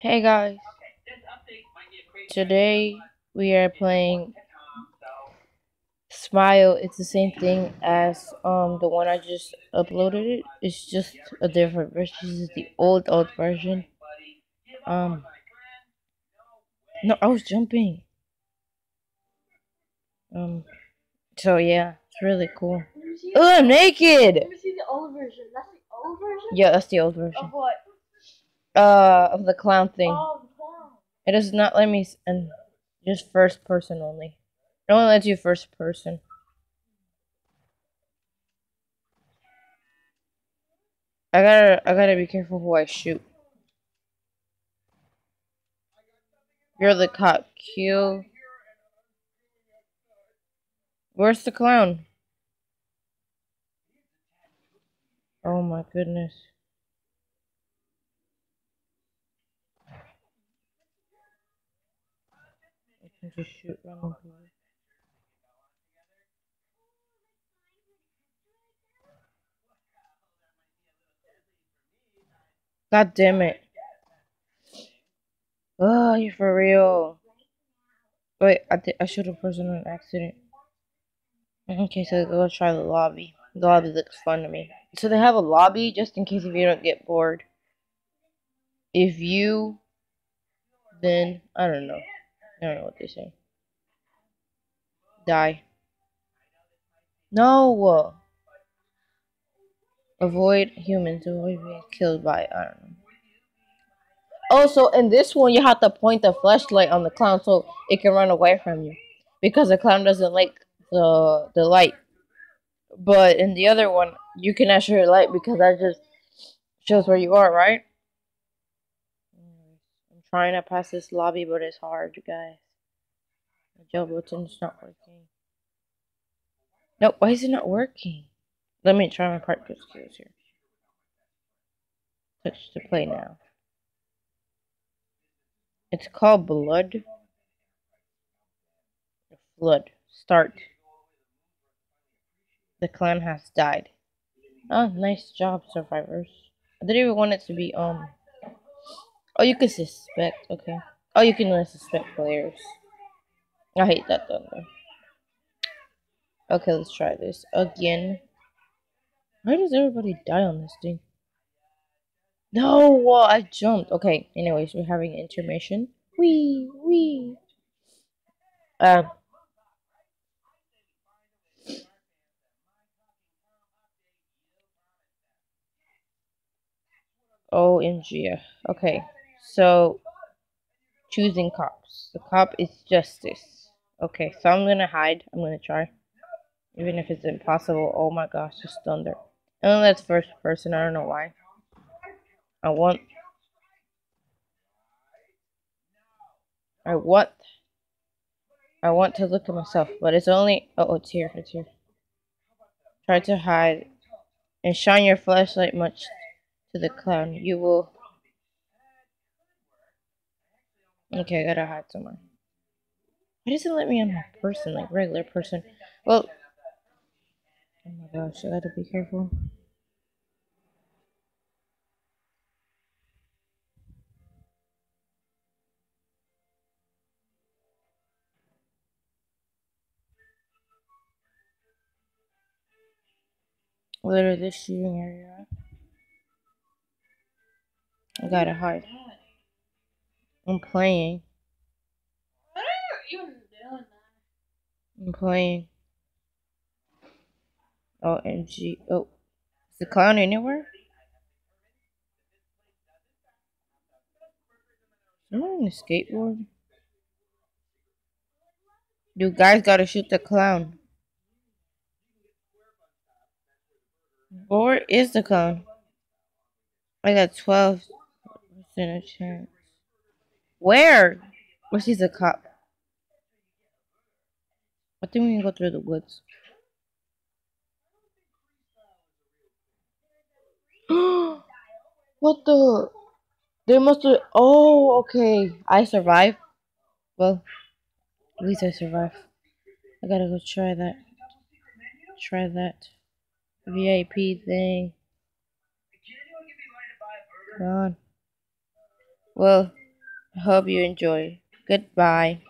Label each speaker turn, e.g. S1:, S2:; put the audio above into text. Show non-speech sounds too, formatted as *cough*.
S1: Hey guys, today we are playing Smile. It's the same thing as um the one I just uploaded. It. It's just a different version. This is the old old version. Um, no, I was jumping. Um, so yeah, it's really cool. Oh, I'm naked.
S2: Let me see the old version. That's the old version?
S1: Yeah, that's the old version.
S2: Of what?
S1: Uh, of the clown thing.
S2: Oh.
S1: It does not let me, s- and just first person only. It only lets you first person. I gotta, I gotta be careful who I shoot. You're the cop. Kill. Where's the clown? Oh my goodness. Can just shoot random people. God damn it. Oh, you for real. Wait, I, th- I should have pressed on an accident. Okay, so go try the lobby. The lobby looks fun to me. So they have a lobby just in case if you don't get bored. If you, then, I don't know. I don't know what they say. Die. No! Avoid humans. Avoid being killed by, I don't know. Also, in this one, you have to point the flashlight on the clown so it can run away from you. Because the clown doesn't like the the light. But in the other one, you can actually light because that just shows where you are, right? Trying to pass this lobby, but it's hard, guys. The Joe button's not working. No, why is it not working? Let me try my parkour skills here. Touch to play now. It's called Blood. Flood. Start. The clan has died. Oh, nice job, survivors. I didn't even want it to be, um... Oh, you can suspect, okay. Oh, you can only suspect players. I hate that though. Okay, let's try this again. Why does everybody die on this thing? No, I jumped. Okay, anyways, we're having intermission. Wee, wee. Um, OMG. Okay, so choosing cops. The cop is justice. Okay, so I'm gonna hide. I'm gonna try. Even if it's impossible. Oh my gosh, just thunder. And that's first person. I don't know why. I want. I want. I want to look at myself, but it's only. Oh, oh it's here. It's here. Try to hide and shine your flashlight much to the clown. You will. Okay, I gotta hide somewhere. Why doesn't it let me on my person, like regular person? Well. Oh my gosh, I gotta be careful. Literally this shooting area. I gotta hide. I'm playing.
S2: What are you even doing?
S1: I'm playing. Oh, OMG. Oh. Is the clown anywhere? Someone on the skateboard? You guys gotta shoot the clown. Where is the clown? I got 12% a chance. Where? Where's he's a cop? I think we can go through the woods. *gasps* what the? They must have. Oh, okay. I survived. Well, at least I survived. I gotta go try that. Try that. VIP thing. Come on. Well, Hope you enjoy. Goodbye.